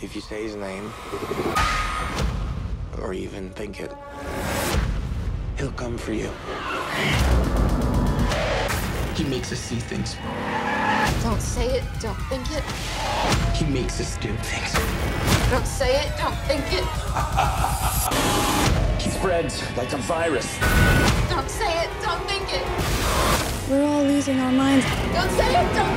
If you say his name, or even think it, he'll come for you. He makes us see things. Don't say it, don't think it. He makes us do things. Don't say it, don't think it. He spreads like a virus. Don't say it, don't think it. We're all losing our minds. Don't say it, don't